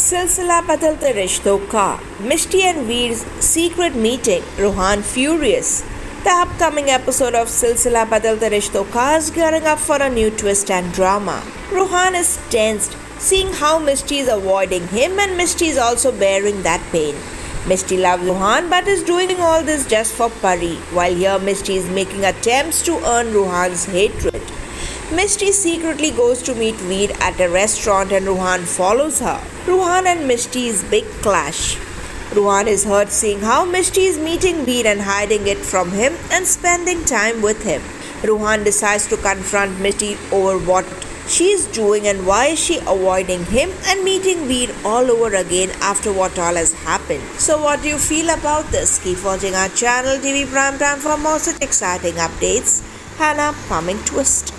Silsila Badalte Rishton Ka. Mishti and Veer's secret meeting. Ruhaan furious. The upcoming episode of Silsila Badalte Rishton Ka is gearing up for a new twist and drama. Ruhaan is tensed, seeing how Mishti is avoiding him and Mishti is also bearing that pain. Mishti loves Ruhaan but is doing all this just for Pari, while here Mishti is making attempts to earn Ruhaan's hatred. Mishti secretly goes to meet Veer at a restaurant and Ruhaan follows her. Ruhaan and Mishti's big clash. Ruhaan is hurt seeing how Mishti is meeting Veer and hiding it from him and spending time with him. Ruhaan decides to confront Mishti over what she is doing and why is she avoiding him and meeting Veer all over again after what all has happened. So what do you feel about this? Keep watching our channel TV Prime Time for more such exciting updates and upcoming twist.